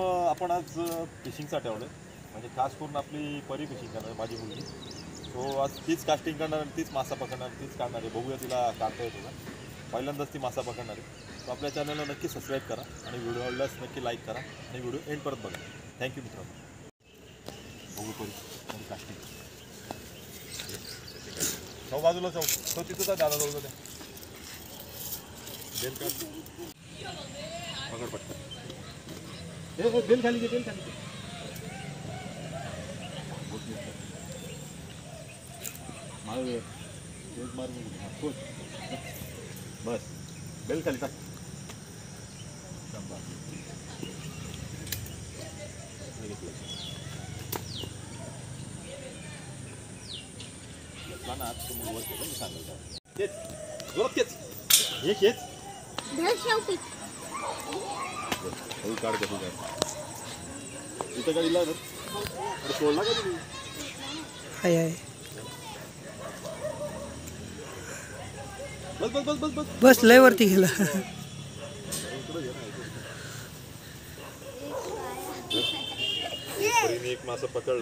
आपण आज फिशिंगसाठी आलो म्हणजे खास करून आपली परी फिशिंग करणार आहे, माझी मुलगी. सो आज तीच कास्टिंग करणार आणि तीच मासा पकडणार तीच काढणार आहे. बघूया तिला काढता येतो का. पहिल्यांदाच ती मासा पकडणार आहे. सो आपल्या चॅनलला नक्की सबस्क्राईब करा आणि व्हिडिओ आवडल्यास नक्की लाईक करा आणि व्हिडिओ एंड परत बघा. थँक्यू मित्रांनो. बघू परी. कास्टिंग जाऊ बाजूला जाऊ तो तिथं काय दादा जाऊ द्या बेल पकड पटकन. ए बेल खाली घे बेल खाली घे मार बेल मार हा, बस बेल खाली टाक शाबास. हे घे तुला. घेतला ना आत, बस लय वरती गेला। एक मस पकड़